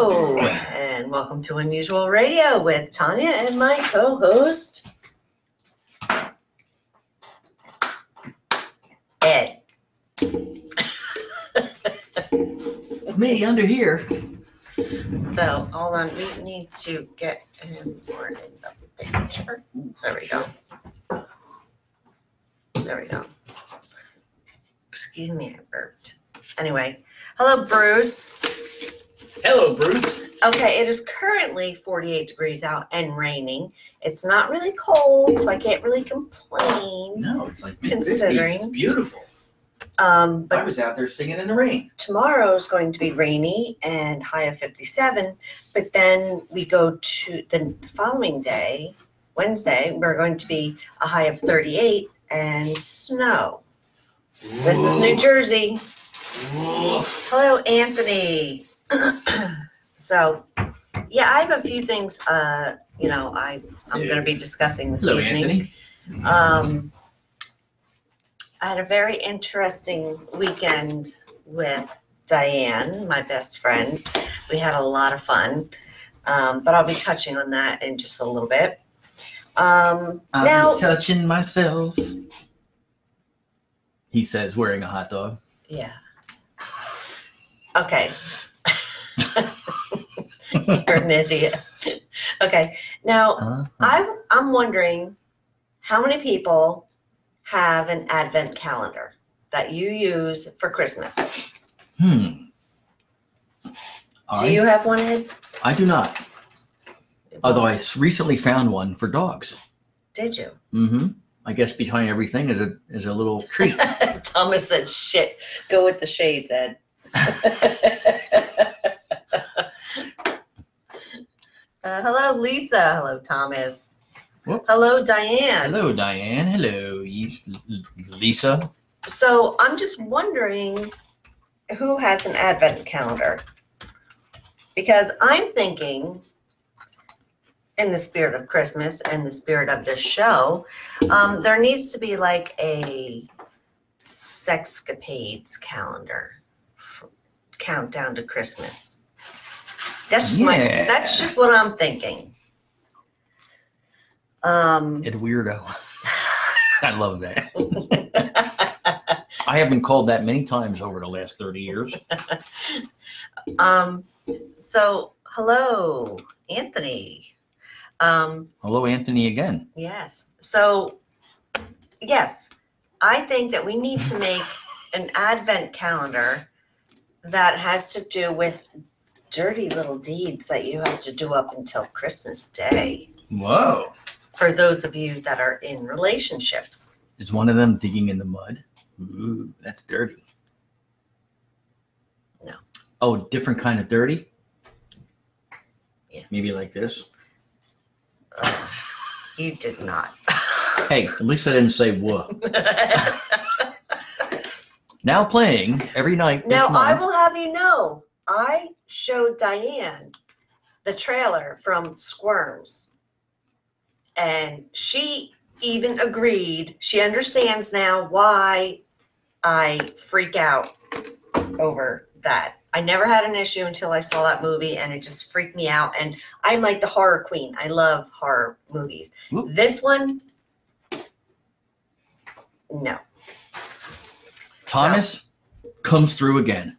Hello, and welcome to Unusual Radio with Tanya and my co-host Ed. Me under here. So hold on, we need to get him more in the picture. There we go. There we go. Excuse me, I burped. Anyway, hello, Bruce. Hello, Bruce. Okay, it is currently 48 degrees out and raining. It's not really cold, so I can't really complain. No, it's like mid Considering. It's beautiful. Um, but I was out there singing in the rain. tomorrow is going to be rainy and high of 57. But then we go to the following day, Wednesday, we're going to be a high of 38 and snow. This is New Jersey. Whoa. Hello, Anthony. so, yeah, I have a few things. Uh, you know, I I'm going to be discussing this Hello, evening. Anthony. Um, I had a very interesting weekend with Diane, my best friend. We had a lot of fun, um, but I'll be touching on that in just a little bit. Um, I'm now, touching myself. He says, wearing a hot dog. yeah. Okay. You're an idiot. Okay. Now, Uh-huh. I, I'm wondering how many people have an advent calendar that you use for Christmas? Hmm. Do you have one, Ed? I do not. Although I recently found one for dogs. Did you? Mm-hmm. I guess behind everything is a is a little treat. Thomas said, shit, go with the shades, Ed. Uh, hello, Lisa. Hello, Thomas. Whoop. Hello, Diane. Hello, Diane. Hello, Lisa. So I'm just wondering who has an advent calendar? Because I'm thinking, in the spirit of Christmas and the spirit of this show, um, there needs to be like a sexcapades calendar, countdown to Christmas. That's just my. That's just what I'm thinking. Um, Ed Weirdo. I love that. I have been called that many times over the last 30 years. Um, so hello, Anthony. Um, Hello, Anthony, again. yes. So yes, I think that we need to make an advent calendar that has to do with dirty little deeds that you have to do up until Christmas Day. Whoa. For those of you that are in relationships. Is one of them digging in the mud? Ooh, that's dirty. No. Oh, different kind of dirty? Yeah. Maybe like this. Ugh, you did not. Hey, at least I didn't say whoa. Now playing every night this Now, I will have you know, I showed Diane the trailer from Squirms. And she even agreed, she understands now why I freak out over that. I never had an issue until I saw that movie and it just freaked me out. And I'm like the horror queen. I love horror movies. This one, no. Thomas comes through again.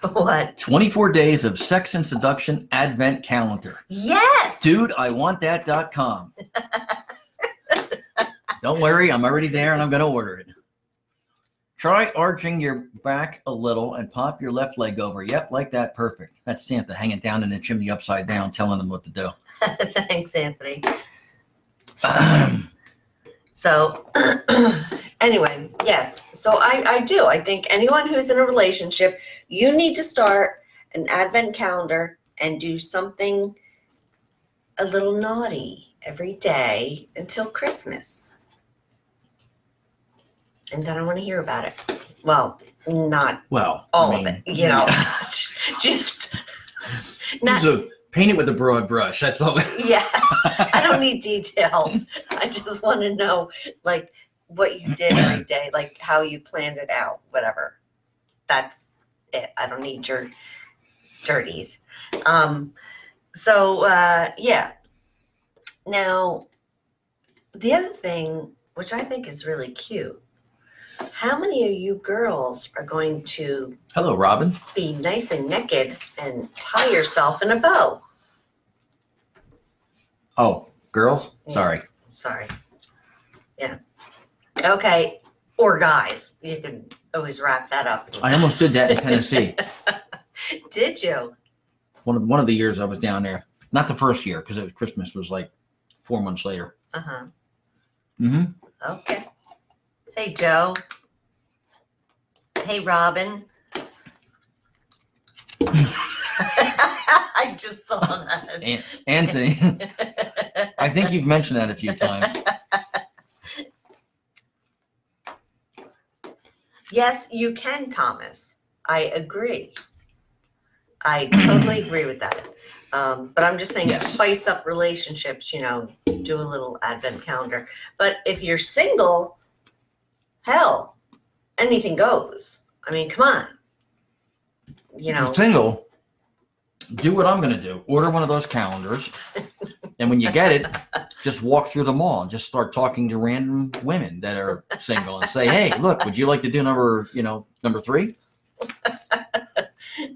What? 24 days of sex and seduction advent calendar. Yes. Dude, I want that.com. Don't worry, I'm already there and I'm going to order it. Try arching your back a little and pop your left leg over. Yep, like that. Perfect. That's Santa hanging down in the chimney upside down, telling them what to do. Thanks, Anthony. So, anyway, yes. So I, I do. I think anyone who's in a relationship, you need to start an advent calendar and do something a little naughty every day until Christmas. And then I want to hear about it. Well, not well, all I of it, you know, just not So paint it with a broad brush. That's all. Yes, I don't need details. I just want to know, like, what you did every day, like how you planned it out, whatever. That's it. I don't need your dirties. Um, so uh, yeah. Now, the other thing, which I think is really cute, how many of you girls are going to Hello, Robin. be nice and naked and tie yourself in a bow? Oh, girls. Yeah. Sorry. Sorry. Yeah. Okay. Or guys. You can always wrap that up. I almost did that in Tennessee. Did you? One of one of the years I was down there. Not the first year because it was Christmas was like four months later. Uh huh. hmm Okay. Hey, Joe. Hey, Robin. I just saw that. An- Anthony, I think you've mentioned that a few times. Yes, you can, Thomas. I agree. I totally agree with that. Um, but I'm just saying Yes. spice up relationships, you know, do a little advent calendar. But if you're single, hell, anything goes. I mean, come on. You If know, you're single, do what I'm going to do. Order one of those calendars. And when you get it, just walk through the mall and just start talking to random women that are single and say, hey, look, would you like to do number, you know, number three?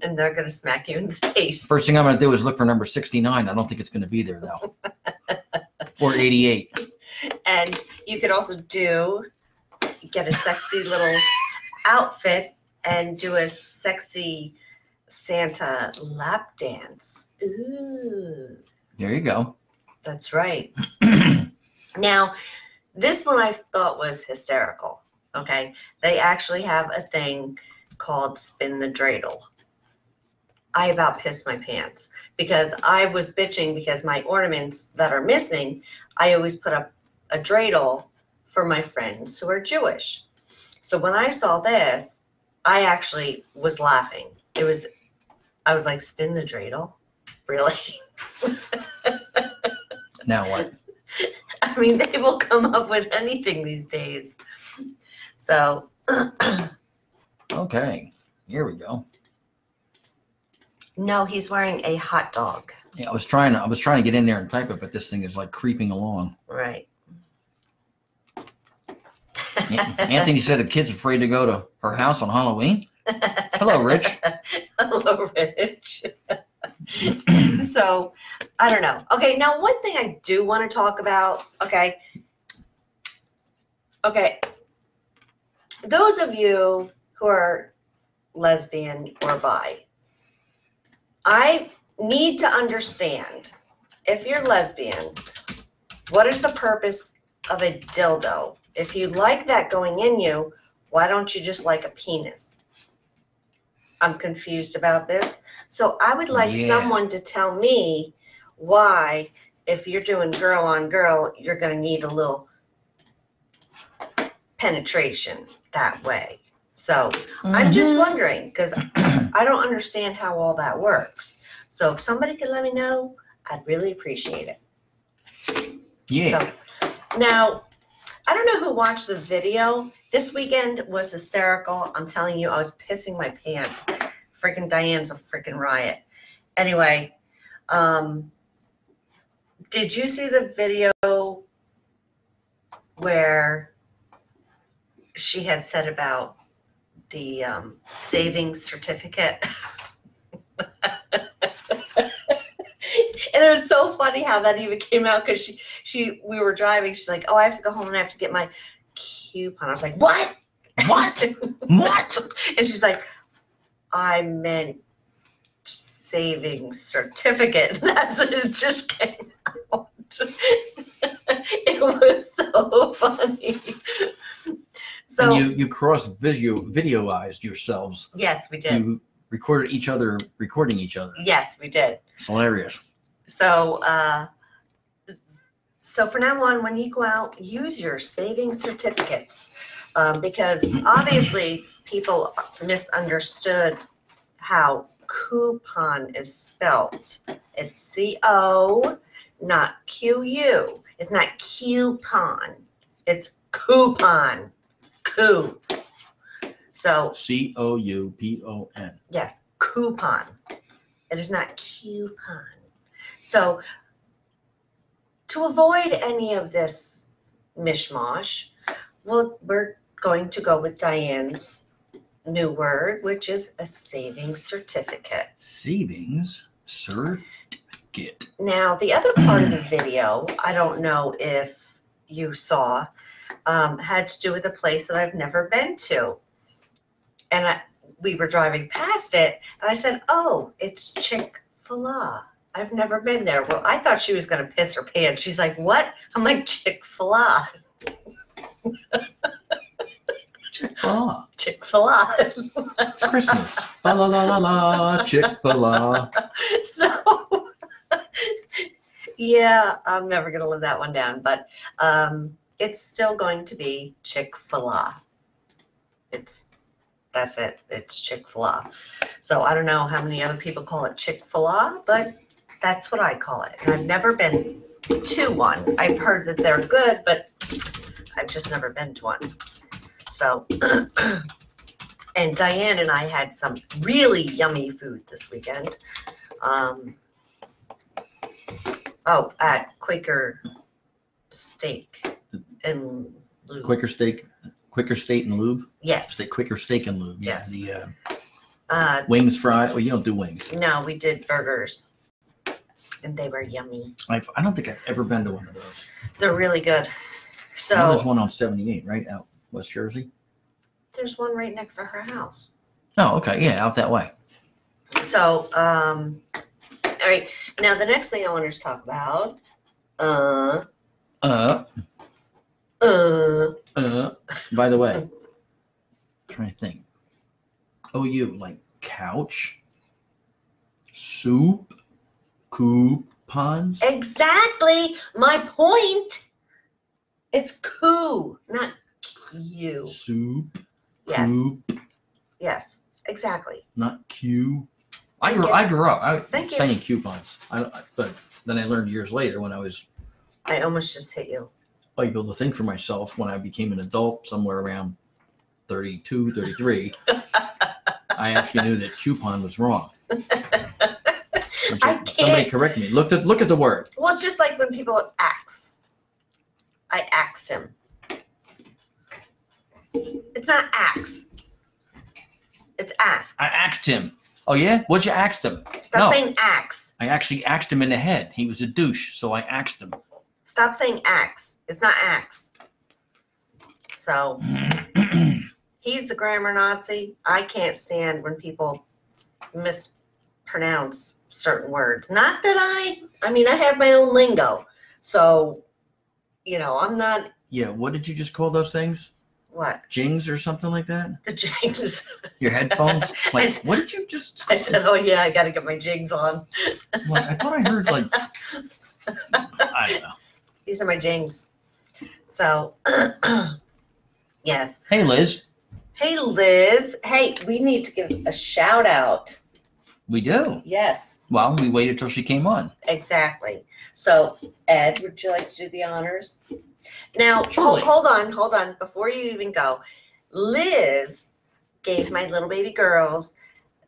and they're going to smack you in the face. First thing I'm going to do is look for number 69. I don't think it's going to be there, though. or 88. And you could also do get a sexy little outfit and do a sexy Santa lap dance. Ooh, There you go. That's right. now, this one I thought was hysterical. Okay, they actually have a thing called spin the dreidel. I about pissed my pants because I was bitching because my ornaments that are missing, I always put up a dreidel for my friends who are Jewish. So when I saw this, I actually was laughing. It was, I was like, spin the dreidel? Really? Now what? I mean, they will come up with anything these days. So, Okay. Here we go. no, he's wearing a hot dog. Yeah, I was trying to I was trying to get in there and type it, but this thing is like creeping along. Right. An- Anthony said the kid's afraid to go to her house on Halloween. Hello, Rich. Hello, Rich. so, I don't know. Okay, now one thing I do want to talk about, okay. Okay. Those of you who are lesbian or bi, I need to understand if you're lesbian, what is the purpose of a dildo? If you like that going in you, why don't you just like a penis? I'm confused about this. So I would like Yeah. someone to tell me why, if you're doing girl on girl, you're going to need a little penetration that way. So I'm just Mhm. wondering because I don't understand how all that works. So if somebody could let me know, I'd really appreciate it. Yeah. So, now, I don't know who watched the video. This weekend was hysterical. I'm telling you, I was pissing my pants. Freaking Diane's a freaking riot. Anyway, um, did you see the video where she had said about the um, savings certificate? and it was so funny how that even came out because she she we were driving she's like oh i have to go home and i have to get my coupon i was like what What? What? and she's like i meant savings certificate and that's what it just came out it was so funny so and you you cross video videoized yourselves. yes we did You recorded each other recording each other. yes we did It's hilarious. So, uh, so from now on, when you go out, use your savings certificates um, because obviously people misunderstood how coupon is spelt. It's C O, not Q U. It's not coupon. It's coupon. Coup. So C O U P O N. yes, coupon. It is not coupon. So to avoid any of this mishmash, well, we're going to go with Diane's new word, which is a savings certificate. Savings certificate. Now, the other part of the video, I don't know if you saw, um, had to do with a place that I've never been to. And I, we were driving past it, and I said, Oh, it's Chick fil A. I've never been there. Well, I thought she was going to piss her pants. She's like, What? I'm like, Chick fil A. Chick-fil-A. Chick fil A. It's Christmas. La la la la la. Chick-fil-A. so yeah i'm never going to live that one down but um it's still going to be chick-fil-a it's that's it it's chick-fil-a so i don't know how many other people call it chick-fil-a but that's what i call it and i've never been to one i've heard that they're good but i've just never been to one so and diane and i had some really yummy food this weekend um, oh, at Quaker Steak and Lube. Quicker steak. Quicker steak and lube. Yes. Steak, quicker steak and lube. Yeah. Yes. The uh, Uh, wings fried. Well, you don't do wings. no, we did burgers, and they were yummy. I've, I don't think I've ever been to one of those. They're really good. I know there's one on 78, right? Out West Jersey. there's one right next to her house. Oh, okay. Yeah, out that way. So, um, all right. Now the next thing I wanted to talk about, uh, Uh, uh, uh. By the way, trying to think. Oh, you like couch, soup, coupons. exactly my point. It's coup, not Q. Soup, Yes, coop, yes, exactly. not Q. I grew. I grew up I, Thank you. saying coupons. I, I- but then I learned years later when I was I almost just hit you. able to think for myself when I became an adult somewhere around 32, 33. I actually knew that coupon was wrong. I is- Somebody can't- correct me. Look at look at the word. Well, it's just like when people axe. I axe him. It's not axe. It's ask. I asked him. Oh yeah, what'd you ask him? Stop No. saying axe. I actually axed him in the head. He was a douche, so I axed him. Stop saying axe. It's not axe. So he's the grammar Nazi. I can't stand when people mispronounce certain words. Not that I, I mean, I have my own lingo. So, you know, I'm not, yeah, what did you just call those things? what? Jings or something like that? The jings. Your headphones? Like, s- what did you just? I said, oh yeah, I got to get my jings on. Like, I thought I heard like I don't know. These are my jings. So, yes. Hey Liz, Hey, Liz. Hey, we need to give a shout out. We do. Yes, Well, we waited till she came on. exactly. So, Ed, would you like to do the honors? Now, hold, Surely. hold on, hold on. Before you even go, Liz gave my little baby girls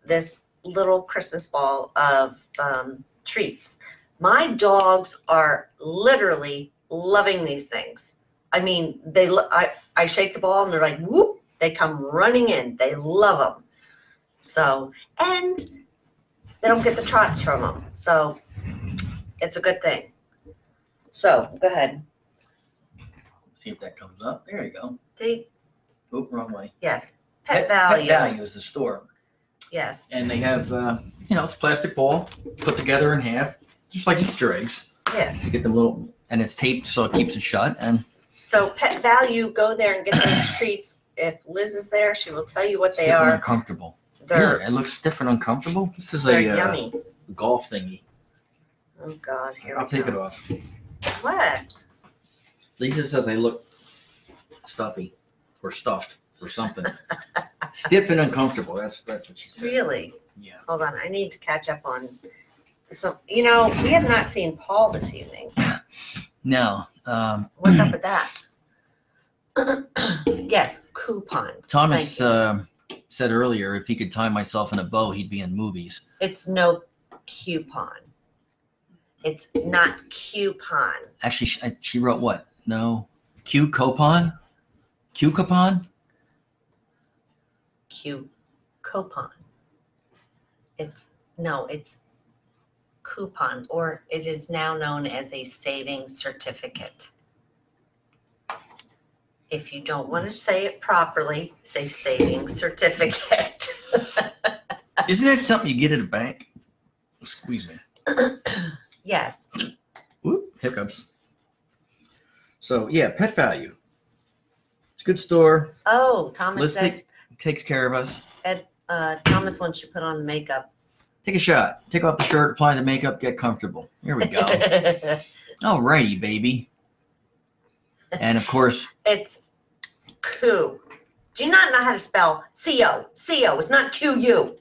this little Christmas ball of um, treats. My dogs are literally loving these things. I mean, they. lo- I I shake the ball and they're like, whoop! They come running in. They love them. So, and they don't get the trots from them. So, it's a good thing. So, go ahead. See if that comes up. There you go. They, Oop, wrong way. yes, pet, Valu. Pet Valu is the store, Yes, and they have uh, you know it's plastic ball put together in half, just like Easter eggs. yeah. You get them little, and it's taped so it keeps it shut. And So, pet Valu, go there and get those treats. If Liz is there, she will tell you what they stiff and are. uncomfortable. They're Yeah, it looks stiff and uncomfortable. This is a uh, yummy. golf thingy. Oh God, here I'll we take go. it off. What? Lisa says I look stuffy or stuffed or something. Stiff and uncomfortable. That's that's what she said. Really? Yeah. Hold on, I need to catch up on some. You know, we have not seen Paul this evening. No. Um, What's up with that? yes, coupons. Thomas uh, said earlier if he could tie myself in a bow, he'd be in movies. it's no coupon. It's not coupon. Actually, she, she wrote what? No. Q coupon? Q coupon? Q coupon. It's no, it's coupon, or it is now known as a savings certificate. If you don't want to say it properly, say savings certificate. Isn't that something you get at a bank? Squeeze me. yes. Whoop, hiccups. So yeah, pet Valu. It's a good store. Oh, Thomas said, take, takes care of us. uh, Thomas wants you to put on the makeup. Take a shot. Take off the shirt, apply the makeup, get comfortable. Here we go. Alrighty, baby. And of course, it's coup. Do you not know how to spell C-O? C-O, it's not Q-U.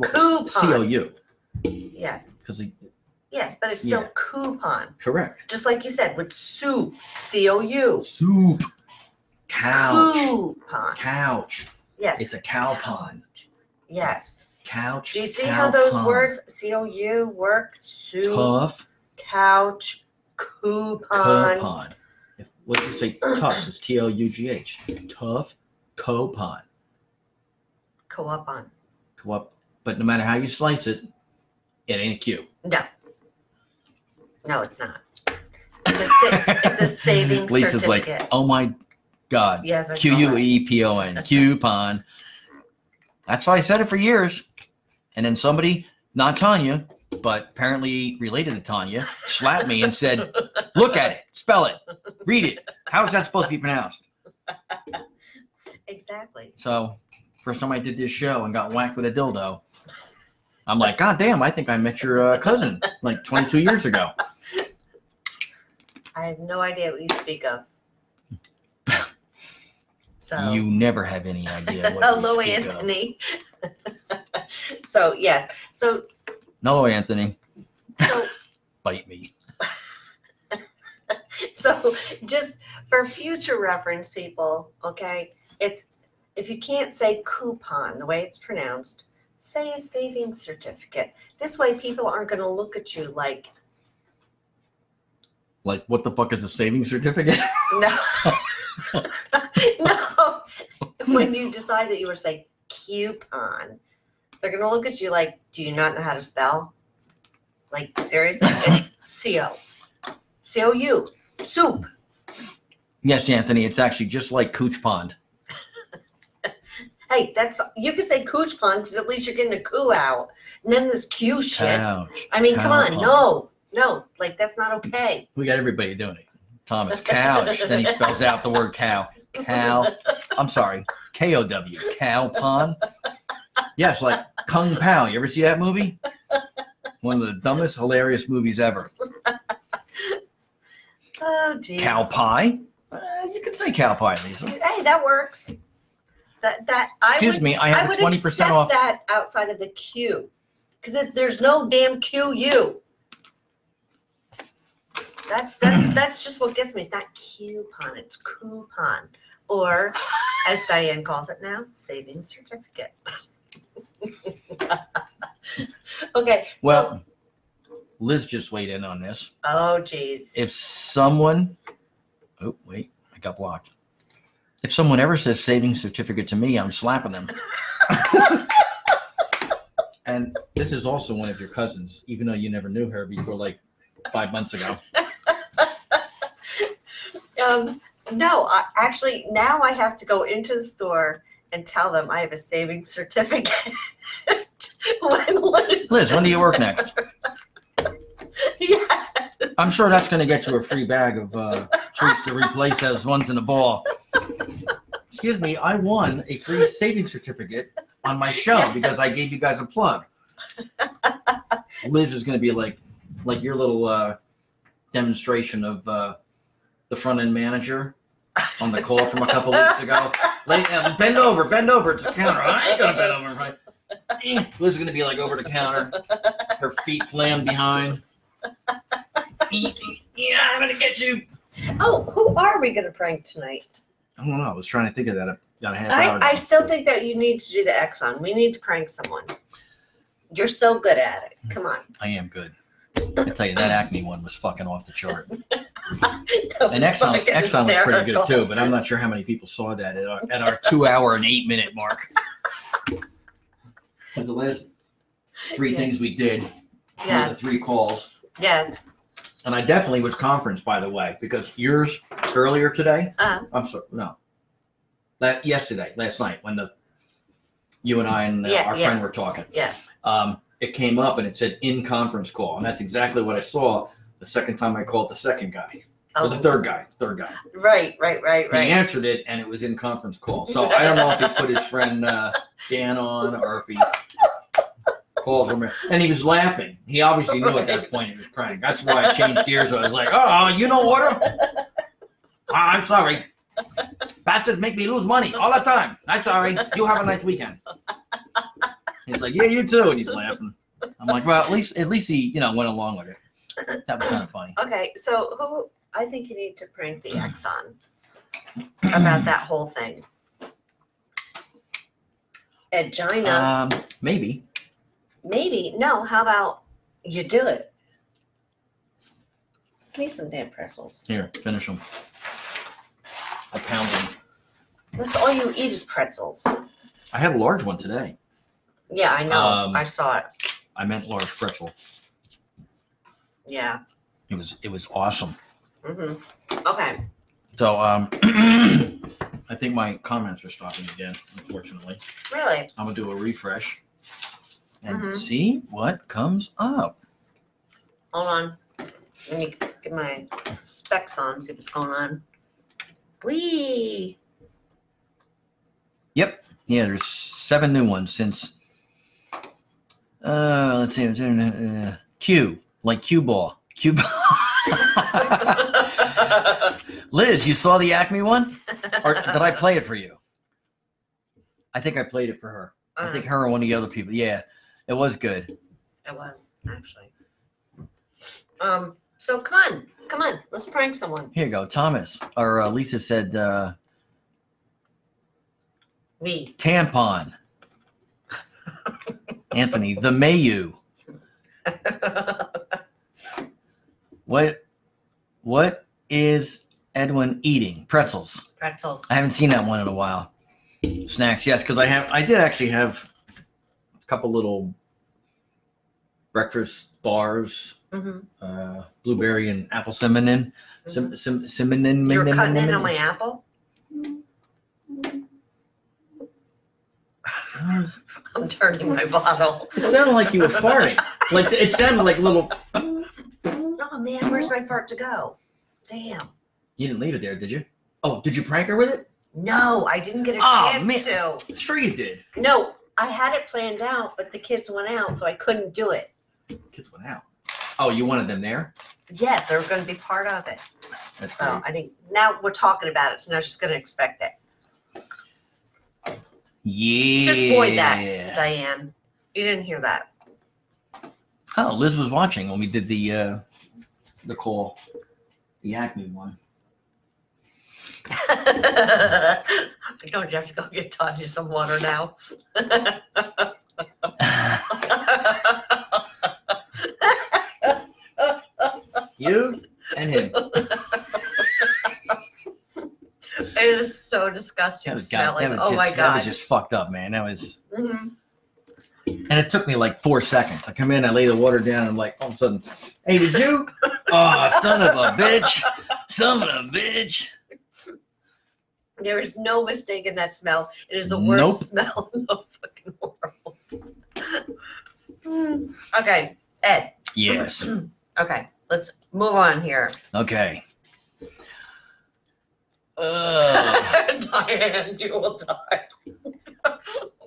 Coupon. C O U. Yes, Because yes, but it's still Yeah. coupon. correct. Just like you said, with soup, C-O-U. Soup. Couch. Coupon. Couch. Yes. It's a cow pond. Yes. Couch. Do you see how those pond. words C-O-U work? Soup, Tough. couch, coupon. Coupon. What do you say? Tough. It's T O U G H. Tough. Coupon. Co-op on. Go up. But no matter how you slice it, it ain't a Q. No. No, it's not. It's a, sa- it's a savings Lisa's like, oh my God. yes, I Q U. E P O N. Coupon. That's why I said it for years. And then somebody, not Tanya, but apparently related to Tanya, slapped me and said, look at it, spell it, read it. How is that supposed to be pronounced? Exactly. So, first time I did this show and got whacked with a dildo, I'm like, God damn, I think I met your uh, cousin like 22 years ago. I have no idea what you speak of. So, You never have any idea what hello, you speak of. Anthony. so, yes. So, No, Anthony, so, bite me. so just for future reference, people, okay, it's if you can't say coupon the way it's pronounced, say a savings certificate. This way, people aren't going to look at you like, Like, what the fuck is a savings certificate? no, no. When you decide that you were saying coupon, they're going to look at you like, do you not know how to spell? Like, seriously? It's C O. C O U. Soup. yes, Anthony, it's actually just like Cooch Pond. Hey, that's you could say cooch pond because at least you're getting a coo out. And then this Q shit. Couch. I mean, come on, pond. no, no, like that's not okay. We got everybody doing it. Thomas, couch. then he spells out the word cow. Cow. I'm sorry. K O W. Cow pond. Yes, like Kung Pow. You ever see that movie? One of the dumbest, hilarious movies ever. Oh, geez. Cow pie. Uh, you could say cow pie, Lisa. Hey, that works. That that I Excuse would, me, I I have a twenty percent off. that outside of the queue, because there's no damn Q U. That's that's that's just what gets me. It's not coupon, it's coupon, or as Diane calls it now, savings certificate. okay. so- Well, Liz just weighed in on this. oh geez. If someone, oh wait, I got blocked. If someone ever says savings certificate to me, I'm slapping them. and this is also one of your cousins, even though you never knew her before like five months ago. Um, no, I, actually, now I have to go into the store and tell them I have a savings certificate. when Liz, Liz, when do you work next? yeah. I'm sure that's going to get you a free bag of uh, treats to replace those ones in the ball. Excuse me, I won a free savings certificate on my show because I gave you guys a plug. Liz is going to be like, like your little uh, demonstration of uh, the front end manager on the call from a couple weeks ago. Like, uh, bend over, bend over. It's a counter. I ain't gonna bend over. Right? Eh, Liz is gonna be like over the counter, her feet flam behind. Yeah, I'm gonna get you. Oh, who are we going to prank tonight? I don't know. I was trying to think of that about a half hour. I, I still think that you need to do the Exxon. We need to prank someone. You're so good at it. Come on. I am good. I tell you, that Acme one was fucking off the chart. That And was Exxon, fucking Exxon was pretty good hysterical. too, but I'm not sure how many people saw that at our, at our two hour and eight minute mark. Was the last three Yeah. things we did, were the Yes, three calls. Yes. And I definitely was conference, by the way, because yours earlier today, Uh, I'm sorry, no. That yesterday, last night, when the you and I and uh, Yeah, our yeah. friend were talking, yes. um, it came up and it said in conference call, and that's exactly what I saw the second time I called the second guy or the Oh, third guy, third guy. right, right, right, right. He right. answered it, and it was in conference call. So I don't know if he put his friend uh, Dan on or if he and he was laughing. He obviously knew at that point he was crying. That's why I changed gears. I was like, "Oh, you know order? Ah, I'm sorry. Bastards make me lose money all the time. I'm sorry. You have a nice weekend." He's like, "Yeah, you too," and he's laughing. I'm like, "Well, at least at least he you know went along with it." That was kind of funny. Okay, so who, I think you need to prank the Exxon about that whole thing. Edgina, Um, maybe. Maybe, no, how about you do it? Give me some damn pretzels. Here, finish them. I pound them. That's all you eat is pretzels. I had a large one today. Yeah, I know, Um, I saw it. I meant large pretzel. Yeah, It was it was awesome. Mm-hmm. okay, So um, I think my comments are stopping again. Unfortunately, really? I'm gonna do a refresh and Mhm. see what comes up. Hold on. Let me get my specs on, see what's going on. Wee. Yep. Yeah, there's seven new ones since. Uh, let's see. Uh, Q like cue ball. Cue ball. Liz, you saw the Acme one, or did I play it for you? I think I played it for her. I think her and one of the other people. Yeah, it was good. It was actually. Um. So come on, come on. Let's prank someone. Here you go, Thomas or uh, Lisa said uh, Me. tampon. Anthony, the Mayu. What? What is Edwin eating? Pretzels. Pretzels. I haven't seen that one in a while. Snacks, yes, because I have. I did actually have couple little breakfast bars, hmm uh, blueberry and apple cinnamon, sim, sim, cinnamon. You're cutting in on my apple. I'm turning my bottle. It sounded like you were farting. Like it sounded like little. Oh man, where's my fart to go? Damn. You didn't leave it there, did you? Oh, did you prank her with it? No, I didn't get a Oh, chance man. to. Sure, you did. No, I had it planned out, but the kids went out, so I couldn't do it. Kids went out. Oh, you wanted them there? Yes, they're going to be part of it. That's So. I think now we're talking about it, so now she's going to expect it. Yeah. Just void that, Diane. You didn't hear that. Oh, Liz was watching when we did the uh the call, the Acme one. You have to go get Tanya some water now. you and him. it is so disgusting was, God, smelling. that was oh just, my that god. was just fucked up, man. That was, Mhm. and it took me like four seconds. I come in, I lay the water down, and I'm like, all of a sudden, hey, did you? Oh, son of a bitch, son of a bitch. There is no mistaking that smell. It is the worst Nope. smell in the fucking world. Hmm. okay, Ed. Yes. Okay, let's move on here. Okay. Ugh. Diane, you will die.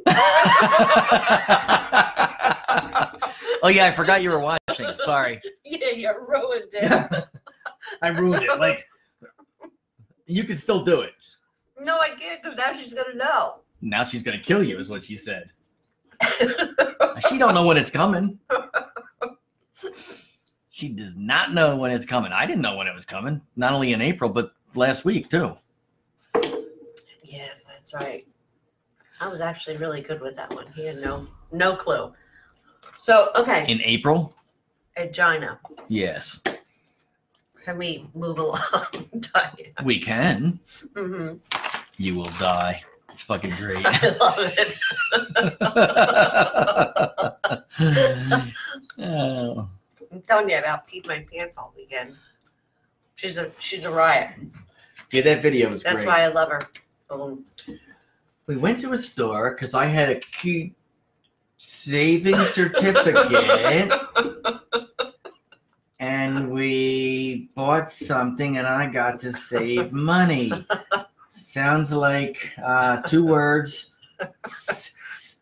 oh yeah, I forgot you were watching. Sorry, Yeah, you ruined it. I ruined it. Like you can still do it. No, I can't because now she's gonna know. Now she's gonna kill you, is what she said. She don't know when it's coming. She does not know when it's coming. I didn't know when it was coming. Not only in April, but last week too. yes, that's right. I was actually really good with that one. He had no no clue. So, okay, In April? Edina, Yes. can we move along? Diane? We can. Mhm. You will die. It's fucking great. I love it. oh. I'm telling you I about peed my pants all weekend. She's a she's a riot. Yeah, that video was That's great. why I love her. Boom. We went to a store because I had a cute savings certificate and we bought something and I got to save money. Sounds like uh, two words.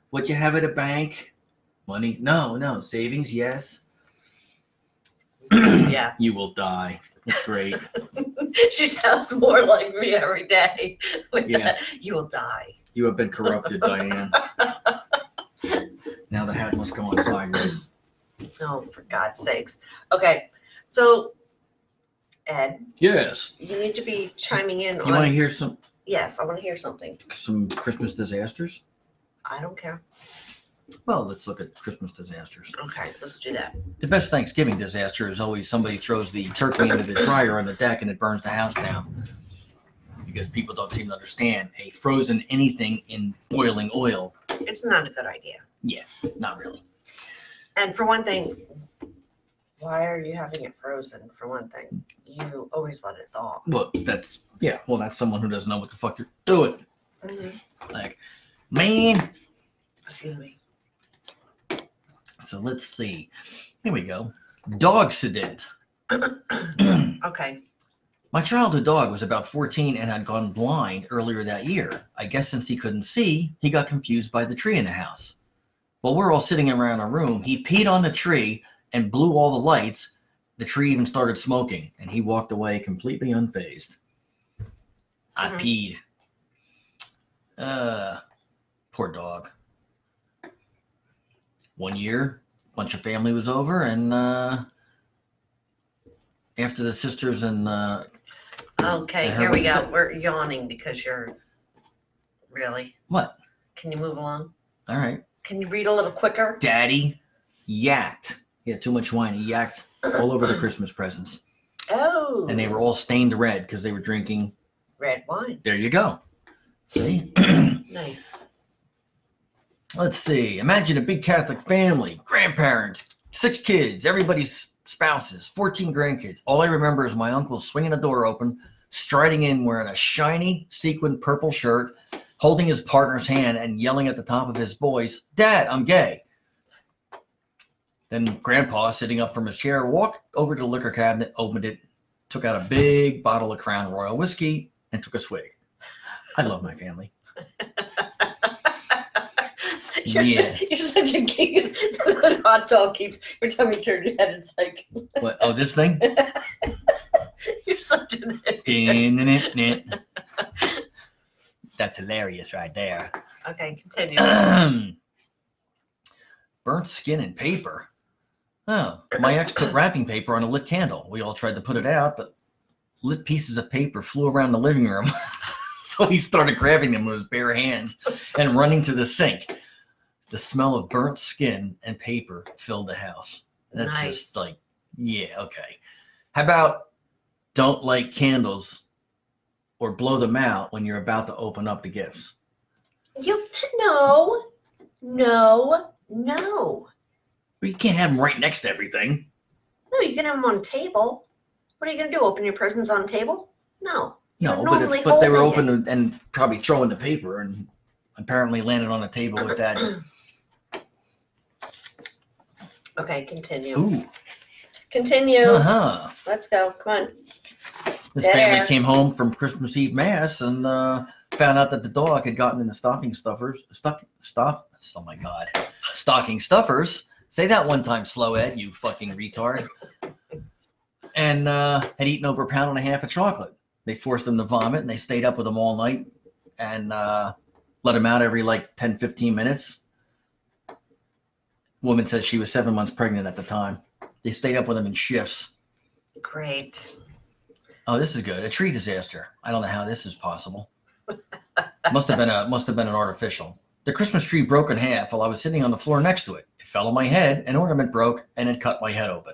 What you have at a bank? Money? No, no. Savings? Yes. yeah. You will die. It's great. she sounds more like me every day. Yeah. that, you will die. You have been corrupted, Diane. Now the hat must go on sideways. Oh, for God's sakes. Okay. So Ed, Yes. you need to be chiming in You on want to hear some Yes, I want to hear something. some Christmas disasters? I don't care. Well, let's look at Christmas disasters. Okay, let's do that. The best Thanksgiving disaster is always somebody throws the turkey into the fryer on the deck and it burns the house down. Because people don't seem to understand a frozen anything in boiling oil. It's not a good idea. Yeah, not really. And for one thing, why are you having it frozen? For one thing, you always let it thaw. Well, that's yeah. Well, that's someone who doesn't know what the fuck they're doing. Mm-hmm. Like, man. Excuse me. So let's see. Here we go. Dog sedent. Okay. My childhood dog was about 14 and had gone blind earlier that year. I guess since he couldn't see, he got confused by the tree in the house. While we're all sitting around a room, he peed on the tree and blew all the lights. The tree even started smoking, and he walked away completely unfazed. I Mhm. peed. Uh, poor dog. One year, bunch of family was over, and uh, after the sisters and uh, Okay, And here we go. We're yawning because you're really. What? Can you move along? all right, Can you read a little quicker? Daddy yacked. He had too much wine. He yacked all over the Christmas presents, Oh. and they were all stained red because they were drinking. red wine. There you go. See. Nice. Let's see. Imagine a big Catholic family, grandparents, six kids, everybody's spouses, 14 grandkids. All I remember is my uncle swinging a door open, striding in wearing a shiny sequin purple shirt, holding his partner's hand and yelling at the top of his voice, Dad, I'm gay. Then Grandpa, sitting up from his chair, walked over to the liquor cabinet, opened it, took out a big bottle of Crown Royal whiskey, and took a swig. I love my family. you're, Yeah. su- you're such a king. the hot dog keeps every time you turn your head, it's like What? Oh, this thing? you're such an idiot. That's hilarious right there. Okay, continue. Burnt skin and paper. Oh, my ex put wrapping paper on a lit candle. We all tried to put it out, but lit pieces of paper flew around the living room. so he started grabbing them with his bare hands and running to the sink. The smell of burnt skin and paper filled the house. That's Nice. just like, yeah, okay. How about don't light candles or blow them out when you're about to open up the gifts? You no, no, no, Well, you can't have them right next to everything. no. You can have them on a table. What are you gonna do? Open your presents on a table? No. No, but if, but they were open and, and probably throwing the paper and apparently landed on a table with that. Okay, continue. Ooh, Continue. uh huh. Let's go. Come on. This There. family came home from Christmas Eve mass and uh, found out that the dog had gotten in the stocking stuffers. Stuck stuff. Oh my god, stocking stuffers. Say that one time, slow Ed. You fucking retard. And uh, had eaten over a pound and a half of chocolate. They forced him to vomit and they stayed up with him all night and uh, let him out every like 10, 15 minutes. Woman says she was seven months pregnant at the time. They stayed up with him in shifts. Great. Oh, this is good. A tree disaster. I don't know how this is possible. must have been a must have been an artificial. The Christmas tree broke in half while I was sitting on the floor next to it. Fell on my head, an ornament broke, and it cut my head open.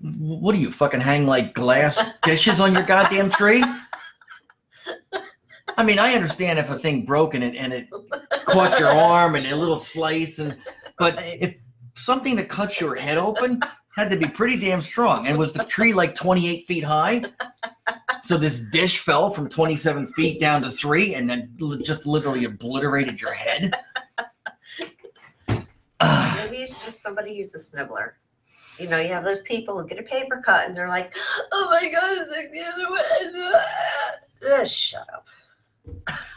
What do you fucking hang like glass dishes on your goddamn tree? I mean, I understand if a thing broke and it and it caught your arm and a little slice, and but if something that cuts your head open had to be pretty damn strong, and was the tree like 28 feet high? So this dish fell from 27 feet down to three, and then just literally obliterated your head. Maybe it's just somebody who's a sniveler. You know, you have those people who get a paper cut and they're like, oh my God, it's like the other way. Just shut up.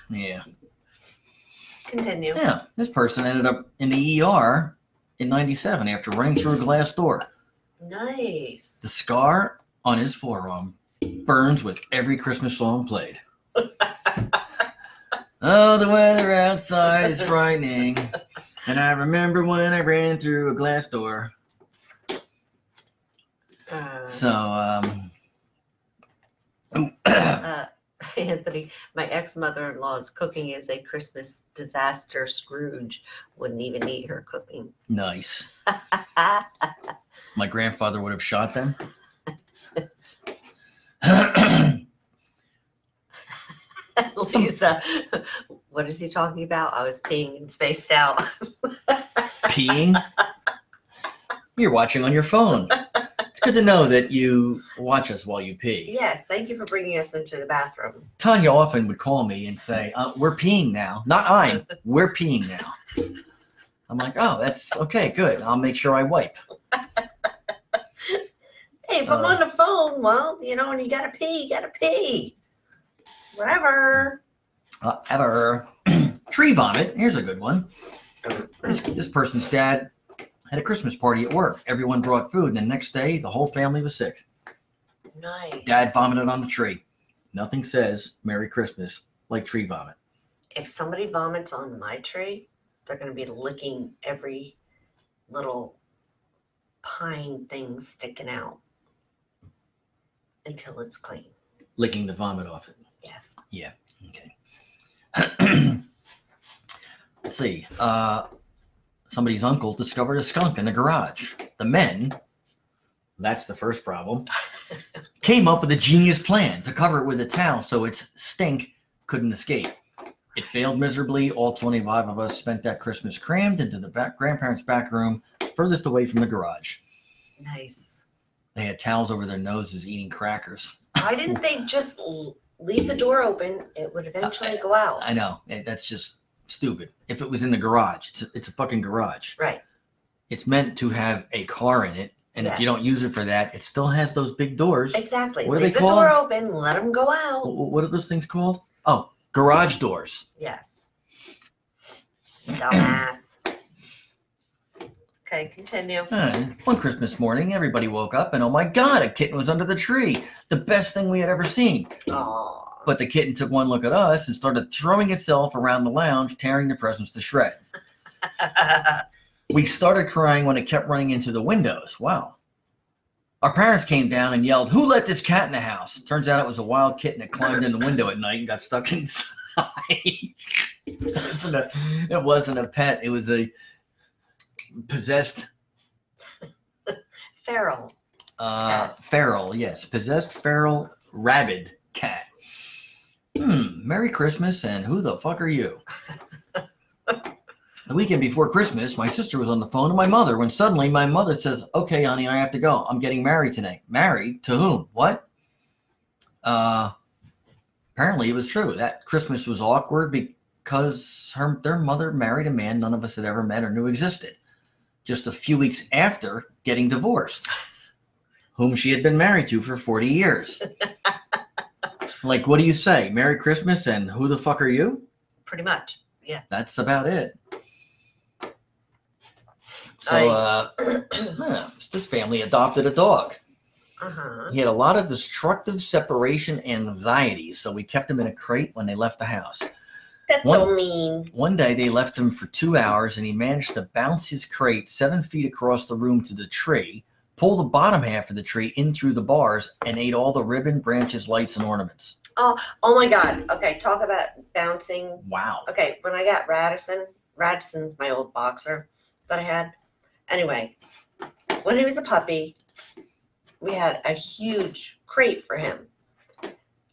yeah, Continue. yeah. This person ended up in the ER in '97 after running through a glass door. Nice. The scar on his forearm burns with every Christmas song played. oh, the weather outside is frightening. And I remember when I ran through a glass door. Uh, So, um, uh, Anthony, my ex mother in law's cooking is a Christmas disaster. Scrooge wouldn't even eat her cooking. nice. My grandfather would have shot them. Lisa, what is he talking about? I was peeing and spaced out. Peeing. You're watching on your phone. It's good to know that you watch us while you pee. yes, thank you for bringing us into the bathroom. Tanya often would call me and say, uh, "We're peeing now." Not I'm. We're peeing now. I'm like, "Oh, that's okay. Good. I'll make sure I wipe." Hey, if I'm Uh, on the phone, well, you know, and you gotta pee, you gotta pee. Whatever. Uh, ever tree vomit. Here's a good one. This, this person's dad had a Christmas party at work. Everyone brought food, and the next day, the whole family was sick. Nice. Dad vomited on the tree. Nothing says Merry Christmas like tree vomit. If somebody vomits on my tree, they're gonna be licking every little pine thing sticking out until it's clean. Licking the vomit off it. Yes. Yeah. Okay. Let's see. Uh, somebody's uncle discovered a skunk in the garage. The men, that's the first problem, came up with a genius plan to cover it with a towel so its stink couldn't escape. It failed miserably. All 25 of us spent that Christmas crammed into the back grandparents' back room, furthest away from the garage. Nice. They had towels over their noses eating crackers. Why didn't they just leave the door open? It would eventually go out. I know. eh, That's just stupid. If it was in the garage, it's a, it's a fucking garage. Right. It's meant to have a car in it. And if you Yes. don't use it for that, it still has those big doors. Exactly. What are Leave they the door open, let them go out. Wh- What are those things called? Oh, garage doors. Yes. Dumbass. Okay, continue. Uh, one Christmas morning, everybody woke up and oh my God, a kitten was under the tree. The best thing we had ever seen. Oh, But the kitten took one look at us and started throwing itself around the lounge, tearing the presents to shred. We started crying when it kept running into the windows. Wow. Our parents came down and yelled, Who let this cat in the house? Turns out it was a wild kitten that climbed in the window at night and got stuck inside. it, wasn't a, it wasn't a pet, it was a possessed feral. uh, feral, yes, possessed feral rabid cat. Hmm, Merry Christmas and who the fuck are you? the weekend before Christmas, my sister was on the phone to my mother when suddenly my mother says, Okay, honey, I have to go. I'm getting married tonight. Married to whom? What? Uh, apparently it was true. That Christmas was awkward because her their mother married a man none of us had ever met or knew existed. Just a few weeks after getting divorced whom she had been married to for 40 years. like, what do you say? Merry Christmas and who the fuck are you? Pretty much. Yeah. That's about it. So, uh, this family adopted a dog. Uh huh. He had a lot of destructive separation anxiety, so we kept him in a crate when they left the house. That's One- so mean. One day they left him for two hours and he managed to bounce his crate seven feet across the room to the tree, pull the bottom half of the tree in through the bars, and ate all the ribbon, branches, lights, and ornaments. Oh oh my God. Okay, talk about bouncing. Wow. Okay, when I got Radisson, Radisson's my old boxer that I had. Anyway, when he was a puppy, we had a huge crate for him.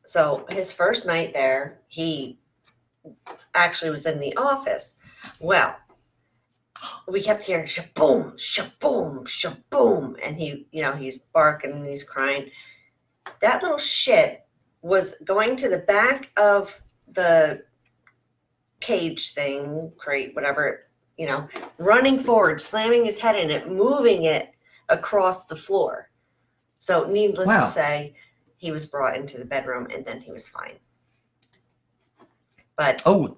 So his first night there, he actually was in the office. Well, we kept hearing shaboom, shaboom, shaboom, and he, you know, he's barking and he's crying. That little shit was going to the back of the cage thing, crate, whatever, you know, running forward, slamming his head in it, moving it across the floor. So, needless Wow. to say, he was brought into the bedroom and then he was fine. But, Oh,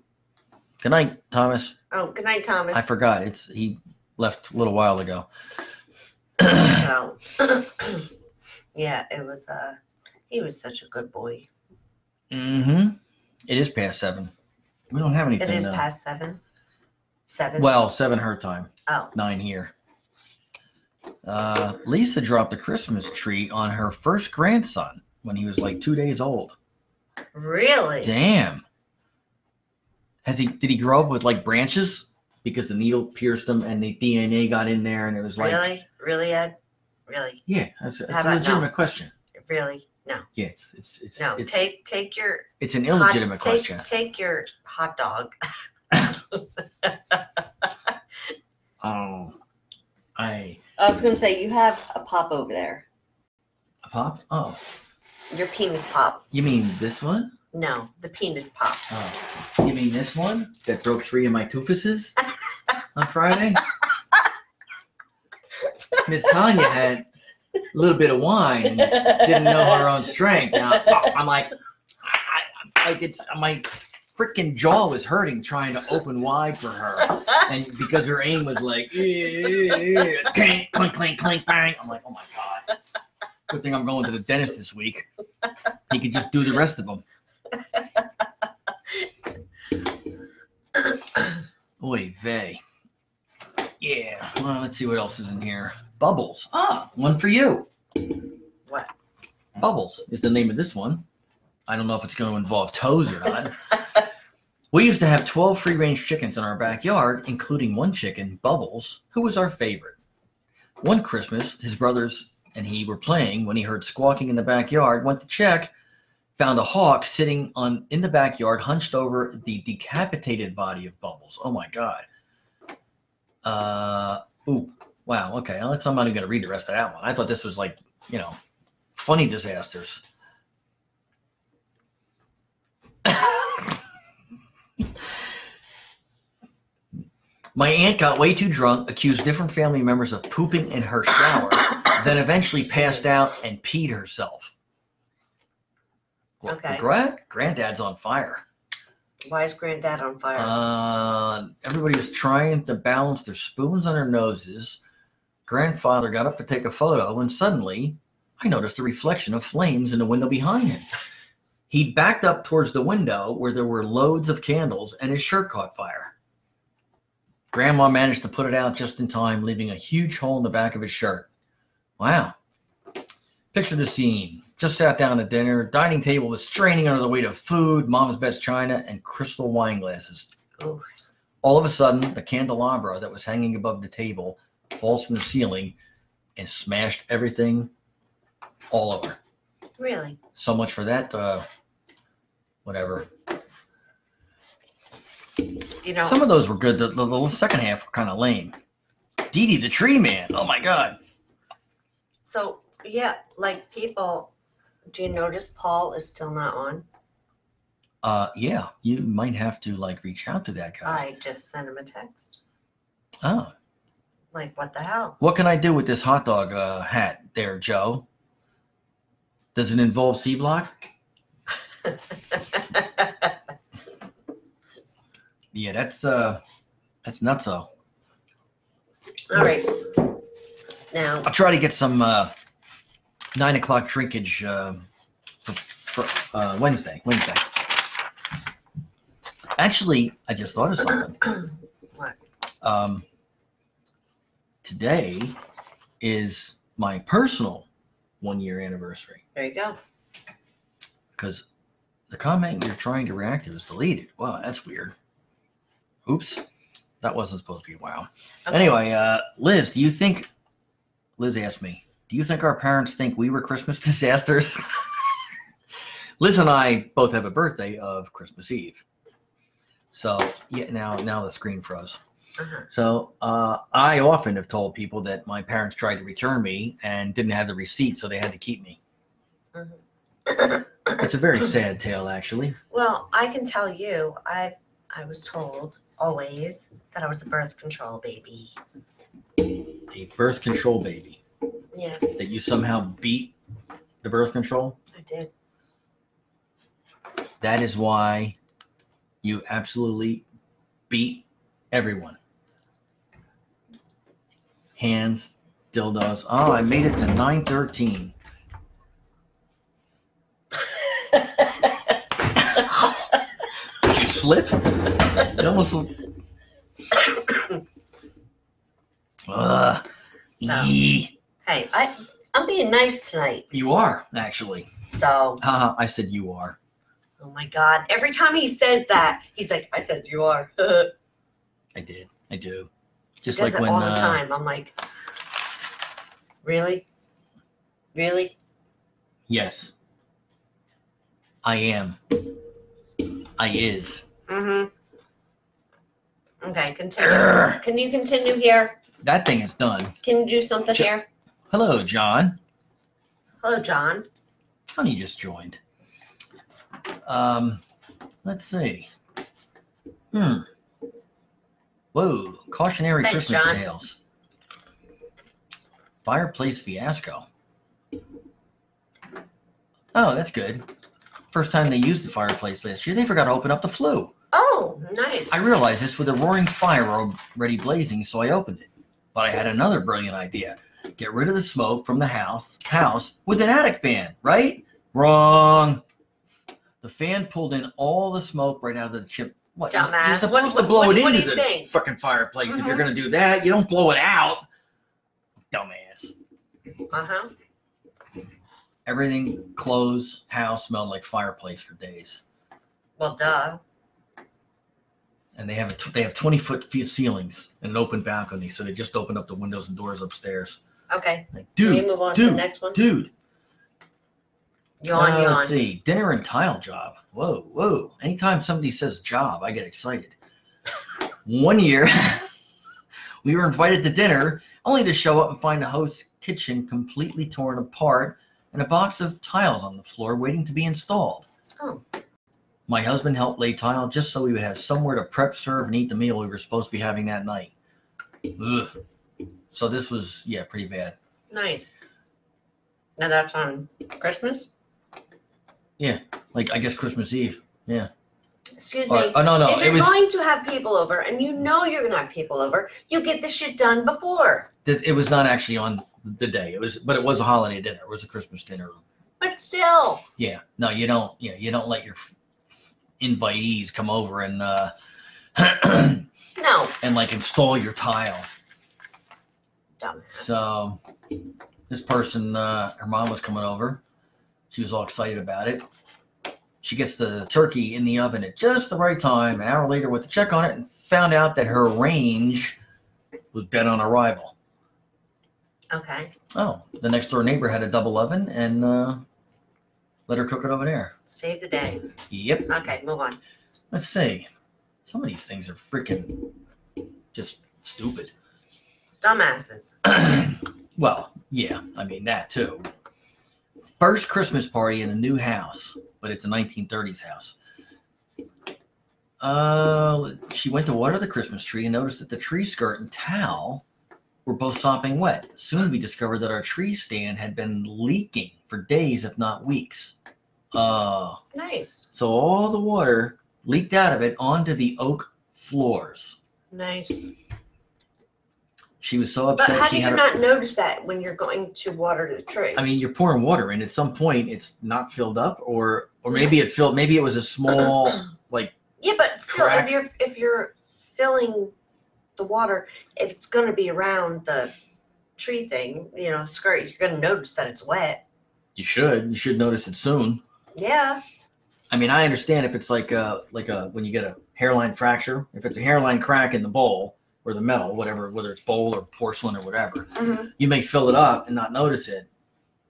good night, Thomas. oh, good night, Thomas. I forgot. It's he left a little while ago. So, yeah, it was, uh, he was such a good boy. mm-hmm. It is past seven. We don't have It anything. is though. past seven. Seven. Well, seven her time. oh, Nine here. Uh, Lisa dropped a Christmas tree on her first grandson when he was like two days old. really? Damn. Has he? Did he grow up with like branches because the needle pierced him and the DNA got in there and it was like, really? Really, Ed? Really? yeah, that's, that's How a legitimate no? question. Really? No. Yeah, it's it's it's No. it's, take take your it's an hot- illegitimate take, question. Take your hot dog. Oh, I I was gonna say you have a pop over there. a pop. Oh, Your penis pop. you mean this one? No, the penis pop. Oh, you mean this one that broke three of my toofuses on Friday? Miss Tanya had a little bit of wine and didn't know her own strength. Now I'm like, I, I. My freaking jaw was hurting trying to open wide for her, and because her aim was like, clink, clink, clink, clink, bang. I'm like, oh my god. Good thing I'm going to the dentist this week. He could just do the rest of them. Oy vey. Yeah. Well, let's see what else is in here. Bubbles. Ah, one for you. What? Bubbles is the name of this one. I don't know if it's going to involve toes or not. we used to have 12 free range chickens in our backyard, including one chicken, Bubbles, who was our favorite. One Christmas, his brothers and he were playing when he heard squawking in the backyard, went to check, found a hawk sitting on in the backyard, hunched over the decapitated body of Bubbles. Oh my God. Uh, ooh, wow. Okay, I'm not even to read the rest of that one. I thought this was like, you know, funny disasters. My aunt got way too drunk, accused different family members of pooping in her shower, then eventually passed out and peed herself. Okay. Grand, granddad's on fire. Why is granddad on fire? Uh, everybody was trying to balance their spoons on their noses. Grandfather got up to take a photo, and suddenly I noticed a reflection of flames in the window behind him. He backed up towards the window where there were loads of candles, and his shirt caught fire. Grandma managed to put it out just in time, leaving a huge hole in the back of his shirt. Wow. Picture the scene. Just sat down to dinner. Dining table was straining under the weight of food, mom's best china, and crystal wine glasses. Ooh. All of a sudden, the candelabra that was hanging above the table falls from the ceiling and smashed everything all over. really? So much for that. Uh, whatever. You know, Some of those were good. The, the, the second half were kind of lame. Dee Dee the Tree Man. Oh my God. so yeah, like people. Do you notice Paul is still not on? Uh, yeah, you might have to like reach out to that guy. I just sent him a text. Oh, Like, what the hell? what can I do with this hot dog uh, hat there, Joe? Does it involve C block? Yeah, that's uh, that's nutso. All right. Now, I'll try to get some uh, nine o'clock drinkage uh, for, for uh, Wednesday. Wednesday. Actually, I just thought of something. What? Um, today is my personal one year anniversary there you go. because the comment you're trying to react to is deleted. Wow, that's weird. Oops. That wasn't supposed to be wow. Okay. Anyway, uh, Liz, do you think? Liz asked me, "Do you think our parents think we were Christmas disasters?" Liz and I both have a birthday of Christmas Eve. So yeah, now now the screen froze. So uh, I often have told people that my parents tried to return me and didn't have the receipt, so they had to keep me. Mhm. It's a very sad tale, actually. Well, I can tell you, I I was told always that I was a birth control baby. A birth control baby Yes, that you somehow beat the birth control. I did. That is why you absolutely beat everyone. Hands, dildos. Oh, I made it to 913. Did you slip? You almost. Ugh. So. Eee. Hey, I I'm being nice tonight. You are, actually. So, Haha, I said you are. oh my God, every time he says that, he's like, "I said you are." I did. I do. Just like when. all the uh, time. I'm like, really, really? Yes. I am. I is. Mm-hmm. Okay, continue. Urgh. Can you continue here? That thing is done. Can you do something Sure. here? Hello, John. Hello, John. Johnny just joined. Um, let's see. Hmm. Whoa! Cautionary Thanks, Christmas John. tales. Fireplace fiasco. Oh, that's good. First time they used the fireplace last year, they forgot to open up the flue. Oh, nice. I realized this with a roaring fire already blazing, so I opened it. But I had another brilliant idea. Get rid of the smoke from the house house with an attic fan, right? Wrong. The fan pulled in all the smoke right out of the chip. What? You're, you're supposed What- to blow what- it what into the think? fucking fireplace. If you're Mhm. gonna do that, you don't blow it out. Dumbass. Uh huh. Everything clothes, house smelled like fireplace for days. Well, duh. And they have a t- they have 20 foot ceilings and an open balcony, so they just opened up the windows and doors upstairs. Okay. Like, Can we move on to the next one? dude. Yawn, Uh, yawn. Let's see. Dinner and tile job. Whoa, whoa. Anytime somebody says job, I get excited. One year, we were invited to dinner only to show up and find the host's kitchen completely torn apart and a box of tiles on the floor waiting to be installed. Oh. My husband helped lay tile just so we would have somewhere to prep, serve, and eat the meal we were supposed to be having that night. Ugh. So this was, yeah, pretty bad. Nice. Now that's on Christmas. Yeah, like, I guess Christmas Eve. Yeah. Excuse Or- me. oh, no, no. if It you're was. going to have people over and you know you're going to have people over, you get the shit done before. This, it was not actually on the day. It was, but it was a holiday dinner. It was a Christmas dinner. But still, Yeah. No, you don't. Yeah, you don't let your f- f- invitees come over and uh, no. and like install your tile. Dumbass. So this person, uh, her mom was coming over. She was all excited about it. She gets the turkey in the oven at just the right time. An hour later, went to check on it and found out that her range was dead on arrival. okay. Oh, the next door neighbor had a double oven and uh, let her cook it over there. Save the day. Yep. Okay, move on. Let's see. Some of these things are freaking just stupid. Dumbasses. well, yeah, I mean that too. First Christmas party in a new house, but it's a 1930s house. Uh, she went to water the Christmas tree and noticed that the tree skirt and towel were both sopping wet. Soon we discovered that our tree stand had been leaking for days, if not weeks. Uh, Nice. so all the water leaked out of it onto the oak floors. Nice. She was so But upset how she do you a- not notice that when you're going to water the tree? I mean, you're pouring water and At some point, it's not filled up, or or maybe it filled. Maybe it was a small like. yeah, but still, crack. if you're if you're filling the water, if it's going to be around the tree thing, you know, the skirt, you're going to notice that it's wet. You should. You should notice it soon. Yeah. I mean, I understand if it's like a like a when you get a hairline fracture. If it's a hairline crack in the bowl or the metal, whatever, whether it's bowl or porcelain or whatever, Mhm. you may fill it up and not notice it.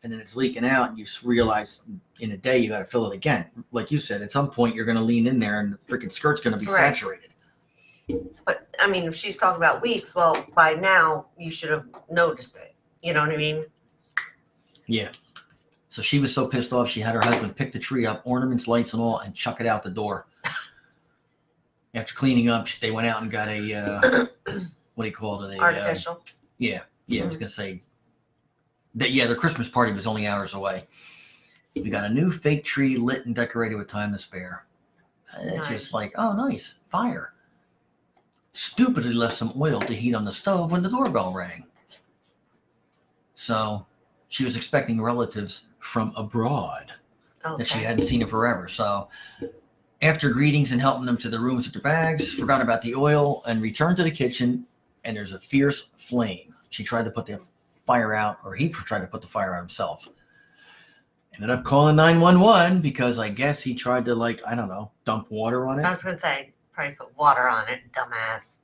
And then it's leaking out, and you realize in a day you got to fill it again. Like you said, at some point you're going to lean in there, and the freaking skirt's going to be Right. saturated. But I mean, if she's talking about weeks, well, by now you should have noticed it. You know what I mean? Yeah. So she was so pissed off, she had her husband pick the tree up, ornaments, lights, and all, and chuck it out the door. After cleaning up, they went out and got a uh, what do you call it? A, uh, Artificial. yeah, yeah. I was gonna say that. Yeah, their Christmas party was only hours away. We got a new fake tree lit and decorated with time to spare. And It's Nice. just like, oh, nice fire. Stupidly left some oil to heat on the stove when the doorbell rang. So she was expecting relatives from abroad that she hadn't seen in forever. So after greetings and helping them to the rooms with their bags, forgot about the oil and returned to the kitchen and there's a fierce flame. She tried to put the fire out, or he tried to put the fire out himself. Ended up calling 911 because I guess he tried to like, I don't know, dump water on it. I was gonna say probably put water on it, dumbass.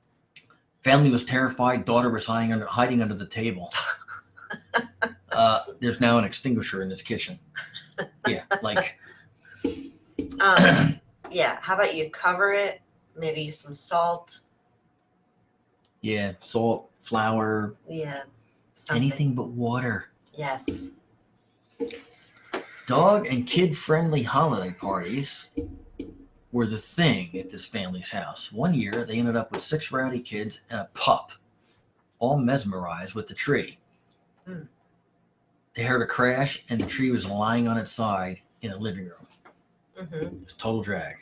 Family was terrified. Daughter was hiding under hiding under the table. uh, there's now an extinguisher in this kitchen. Yeah, like Um, yeah. How about you cover it? Maybe some salt. yeah, salt, flour, Yeah. Something. anything but water. Yes. Dog and kid friendly holiday parties were the thing at this family's house. One year, they ended up with six rowdy kids and a pup, all mesmerized with the tree. Hmm. They heard a crash, and the tree was lying on its side in the living room. Hmm It was total drag.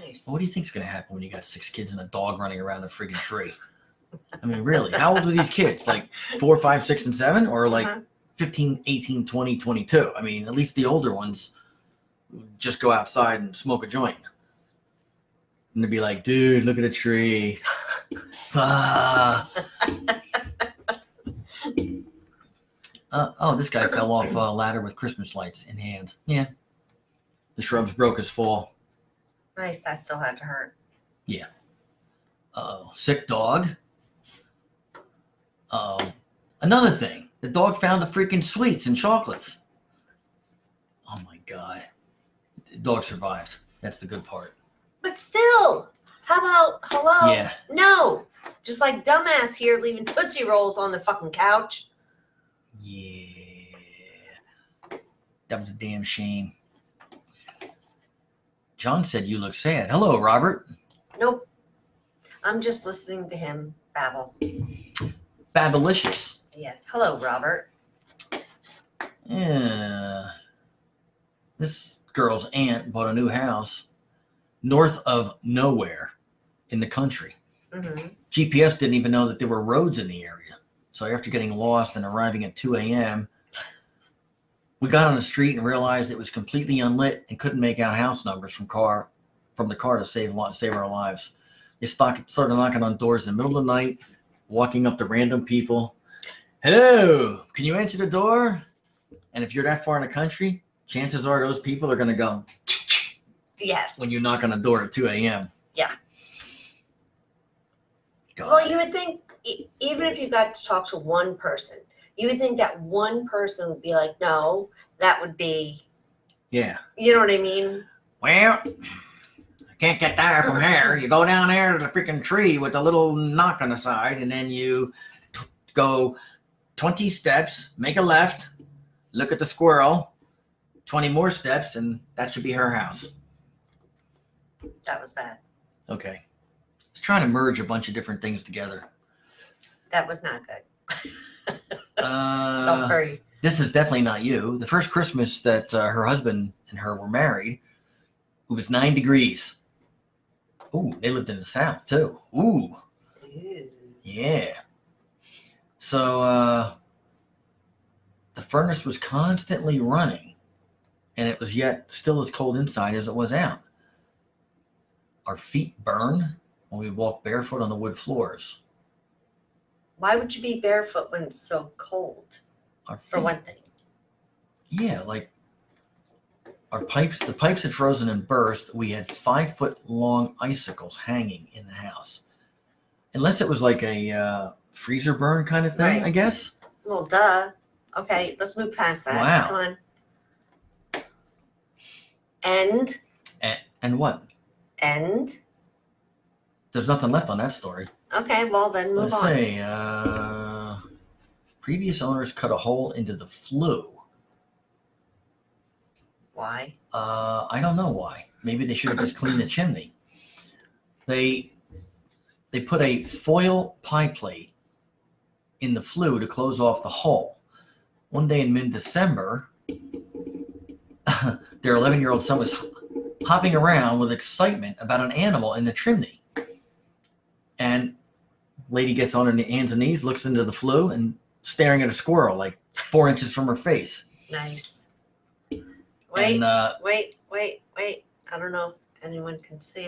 Nice. What do you think's going to happen when you got six kids and a dog running around a freaking tree? I mean, really, how old are these kids? Like four, five, six, and seven? Or like Uh-huh. 15, 18, 20, 22. I mean, at least the older ones just go outside and smoke a joint. And they'd be like, dude, look at the tree. Ah. Uh, oh, this guy fell off a ladder with Christmas lights in hand. Yeah. The shrubs broke his fall. Nice. That still had to hurt. Yeah. Uh-oh. Sick dog. Oh. Another thing. The dog found the freaking sweets and chocolates. Oh my god. The dog survived. That's the good part. But still, how about hello? Yeah. No. Just like dumbass here leaving Tootsie Rolls on the fucking couch. Yeah. That was a damn shame. John said you look sad. Hello, Robert. Nope. I'm just listening to him babble. Babylicious. Yes. Hello, Robert. Yeah. This girl's aunt bought a new house north of nowhere in the country. hmm GPS didn't even know that there were roads in the area. So after getting lost and arriving at 2 a.m., we got on the street and realized it was completely unlit and couldn't make out house numbers from car from the car to save save our lives. They started knocking on doors in the middle of the night, walking up to random people. Hello, can you answer the door? And if you're that far in the country, chances are those people are going to go Yes. when you knock on a door at 2 a.m. Yeah. God. well, you would think even if you got to talk to one person, you would think that one person would be like, no, that would be, yeah. you know what I mean? Well, I can't get there from here. You go down there to the freaking tree with the little knock on the side, and then you t- go 20 steps, make a left, look at the squirrel, 20 more steps, and that should be her house. That was bad. Okay. It's trying to merge a bunch of different things together. That was not good. Uh, Sorry. This is definitely not you. The first Christmas that uh, her husband and her were married, it was nine degrees. Ooh, they lived in the South too. Ooh. Ooh. Yeah. So uh, the furnace was constantly running, and it was yet still as cold inside as it was out. Our feet burned when we walked barefoot on the wood floors. Why would you be barefoot when it's so cold? Our For feet- one thing. Yeah, like our pipes, the pipes had frozen and burst. We had five foot long icicles hanging in the house. Unless it was like a uh, freezer burn kind of thing, Right. I guess. Well, duh. Okay, let's move past that. Wow. Come on. End, And, and what? end. There's nothing left on that story. Okay, well then move Let's on. see. Uh, previous owners cut a hole into the flue. Why? Uh, I don't know why. Maybe they should have just cleaned the chimney. They they put a foil pie plate in the flue to close off the hole. One day in mid-December, their 11-year-old son was hopping around with excitement about an animal in the chimney. And lady gets on her hands and knees, looks into the flue, and staring at a squirrel like four inches from her face. Nice. Wait, And uh, wait, wait, wait. I don't know if anyone can see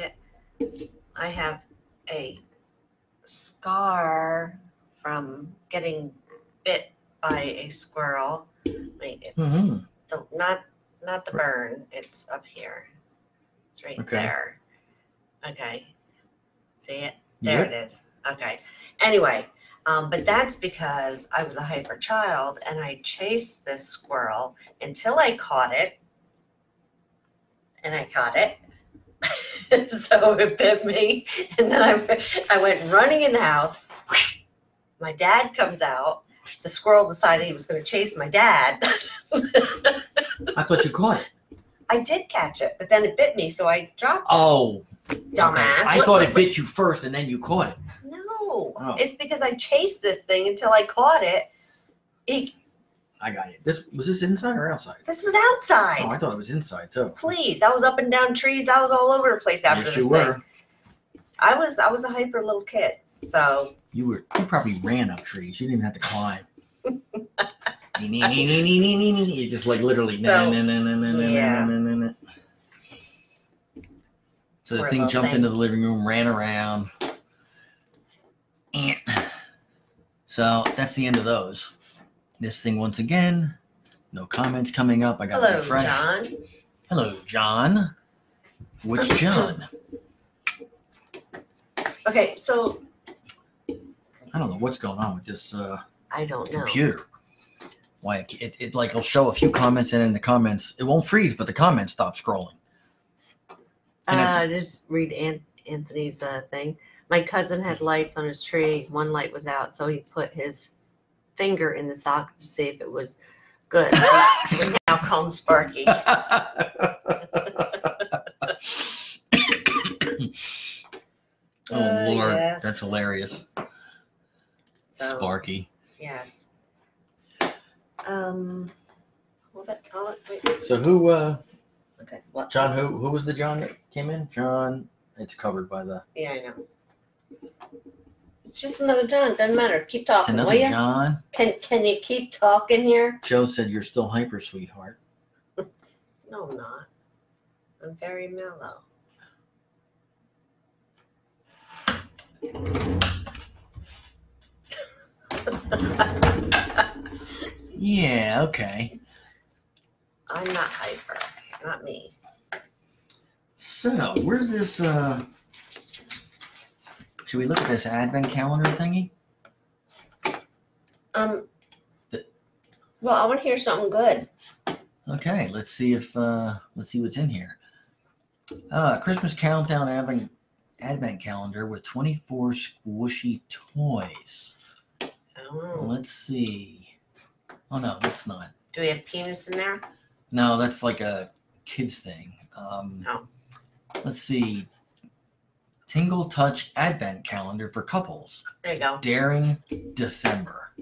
it. I have a scar from getting bit by a squirrel. Wait, it's mhm. the, not not the burn. It's up here. It's right Okay. there. Okay. See it? There Yep. it is. Okay. Anyway, um, but that's because I was a hyper child and I chased this squirrel until I caught it. And I caught it. so it bit me. And then I, I went running in the house. My dad comes out. The squirrel decided he was going to chase my dad. I thought you caught it. I did catch it, but then it bit me, so I dropped Oh, it. Dumbass. I What- thought what- it bit you first and then you caught it. No, Oh. it's because I chased this thing until I caught it. it. I got it. This was this inside or outside? This was outside. Oh, I thought it was inside too. Please, I was up and down trees. I was all over the place after yes, this you thing. were. I was I was a hyper little kid. So You were. You probably ran up trees. You didn't even have to climb. you just like literally. So, yeah. So the Poor thing little jumped thing. into the living room, ran around. So that's the end of those. This thing once again. No comments coming up. I got hello, refresh. John. Hello, John. Which John? Okay, so I don't know what's going on with this uh, I don't know. computer. Why it, it, it like will show a few comments and in the comments it won't freeze, but the comments stop scrolling. And I Uh, just read Anthony's uh, thing. My cousin had lights on his tree. One light was out, so he put his finger in the socket to see if it was good. we now call him Sparky. oh Uh, Lord, yes. that's hilarious. So, Sparky. Yes. Um. Well, that, wait. So who uh Okay. What? John who who was the John that came in? John it's covered by the Yeah, I know. It's just another John. Doesn't matter. Keep it's talking, will another you? John. Can Can you keep talking here? Joe said you're still hyper sweetheart. No, I'm not. I'm very mellow. Yeah, okay. I'm not hyper. Not me. So where's this uh should we look at this advent calendar thingy? Um. Well, I want to hear something good. Okay, let's see if uh let's see what's in here. Uh Christmas countdown advent advent calendar with 24 squishy toys. Oh. Let's see. Oh no, that's not. Do we have penis in there? No, that's like a kids thing. Um Oh. let's see. Tingle Touch Advent Calendar for couples. There you go. Daring December.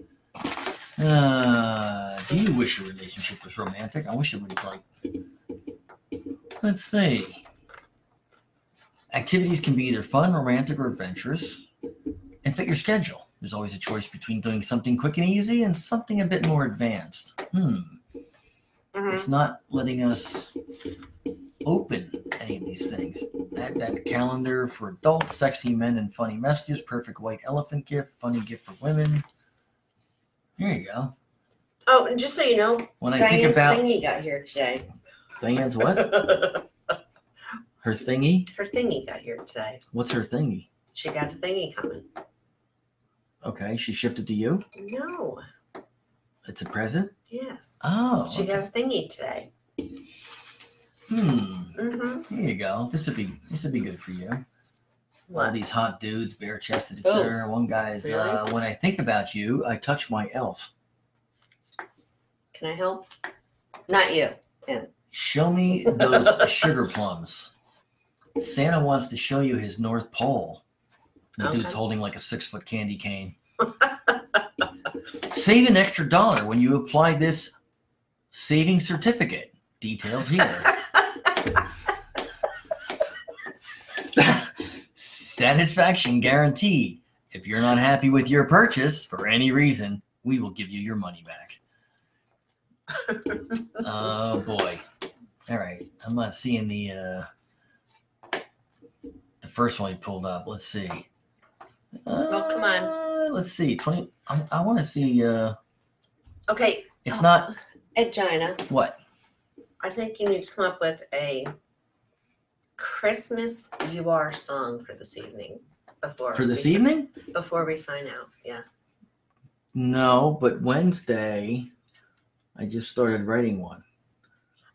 Uh, do you wish your relationship was romantic? I wish it would be like. Let's see. Activities can be either fun, romantic, or adventurous, and fit your schedule. There's always a choice between doing something quick and easy and something a bit more advanced. Hmm. Mhm. It's not letting us open any of these things. That, that calendar for adults, sexy men, and funny messages. Perfect white elephant gift. Funny gift for women. There you go. Oh, and just so you know, When I think Diane's about thingy got here today. Diane's what? Her thingy? Her thingy got here today. What's her thingy? She got a thingy coming. Okay, she shipped it to you. No. It's a present. Yes. Oh, She got a thingy today. Hmm. Mm-hmm. Here you go. This would be this would be good for you. All What? these hot dudes, bare chested, Oh, etc. One guy's. Uh, when I think about you, I touch my elf. Can I help? Not you. Show me those sugar plums. Santa wants to show you his North Pole. The dude's holding like a six foot candy cane. Save an extra dollar when you apply this saving certificate. Details here. Satisfaction guaranteed. If you're not happy with your purchase for any reason, we will give you your money back. oh boy. All right. I'm not seeing the uh the first one he pulled up. Let's see. Well, come on. Uh, Let's see. 20 I, I want to see uh Okay, it's Oh. not Ed Gina, what? I think you need to come up with a Christmas you are song for this evening. Before For this we, evening? Before we sign out. Yeah. No, but Wednesday I just started writing one.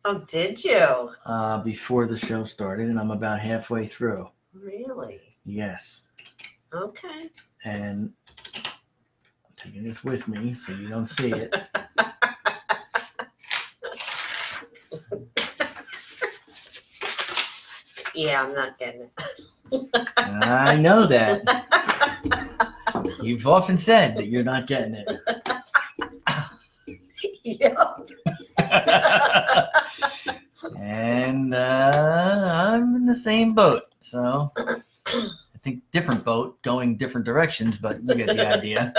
Oh, did you? Uh before the show started and I'm about halfway through. Really? Yes. Okay. and I'm taking this with me so you don't see it. Yeah, I'm not getting it. I know that. You've often said that you're not getting it. and uh, I'm in the same boat. So I think different boat going different directions, but you get the idea.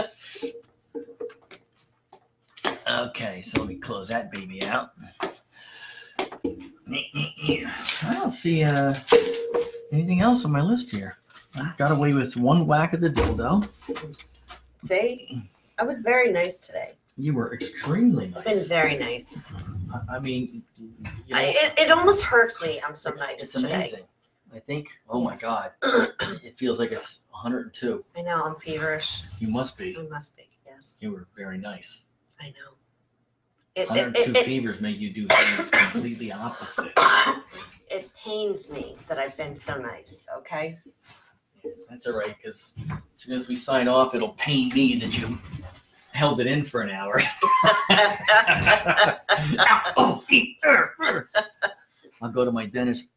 Okay, so let me close that baby out. I don't see uh, anything else on my list here. I got away with one whack of the dildo. See, I was very nice today. You were extremely nice. I've been very nice. I- I mean, you know, I, it, it almost hurts me. I'm so it's, nice it's today. amazing. I think. Oh my God, it feels like it's 102. I know I'm feverish. You must be. I must be. Yes, You were very nice. I know. It, it, 102 it, it, fevers make you do things completely opposite. it pains me that I've been so nice. Okay. That's all right, because as soon as we sign off, it'll pain me that you held it in for an hour. I'll go to my dentist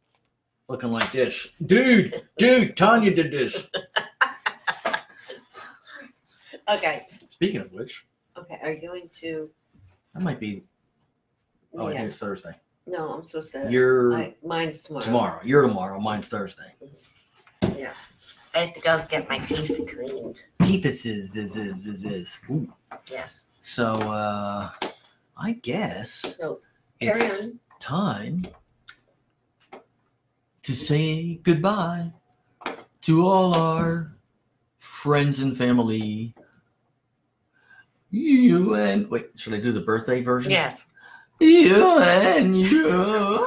looking like this. Dude, dude, Tanya did this. okay. Speaking of which, Okay. Are you going to? That might be. Oh, I yeah. think it's Thursday. No, I'm supposed to. You're I, mine's tomorrow. tomorrow. You're tomorrow. Mine's Thursday. Yes. I have to go get my teeth cleaned. Keith is is is is is. is. Ooh. Yes. So uh I guess So carry it's on. time to say goodbye to all our friends and family. You and wait, should I do the birthday version? Yes. You and you.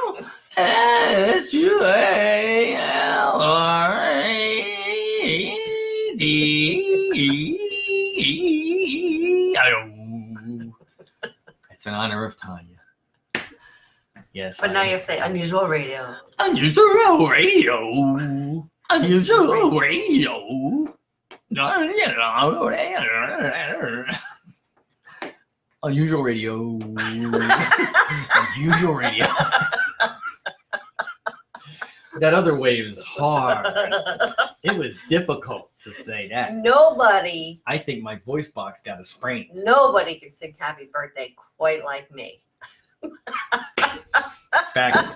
S U A L R A D E. It's in honor of Tanya. Yes. But now you have to say unusual radio. Unusual radio. Unusual radio. Unusual radio. Unusual radio. that other way was hard. It was difficult to say that. nobody, I think my voice box got a sprain. nobody can sing happy birthday quite like me. Back.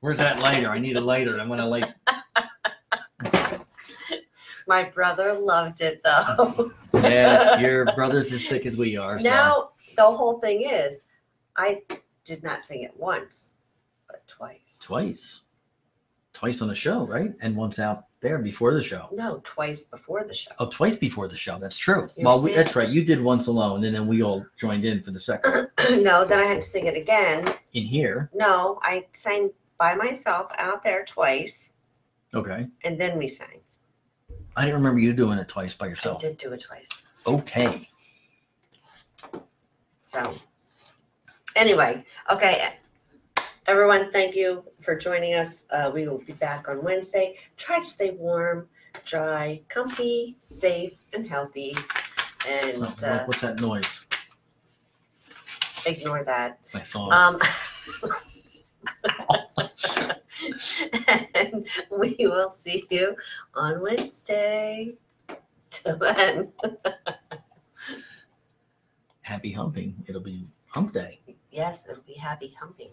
Where's that lighter? I need a lighter. I'm gonna light. My brother loved it though. Yes, your brother's as sick as we are. Now the whole thing is, I did not sing it once, but twice. Twice. twice on the show, right? And once out there before the show. No, twice before the show. Oh, twice before the show. That's true. You well, we, that's right. You did once alone, and then we all joined in for the second. no, then I had to sing it again. in here, No, I sang by myself out there twice, okay. and then we sang. I didn't remember you doing it twice by yourself. I did do it twice. Okay. So, anyway, okay. Everyone, thank you for joining us. Uh, we will be back on Wednesday. Try to stay warm, dry, comfy, safe, and healthy. And uh, what's that noise? ignore that. It's my song. Um, and we will see you on Wednesday. Till then, Happy mm-hmm. humping. It'll be hump day. yes, it'll be happy humping.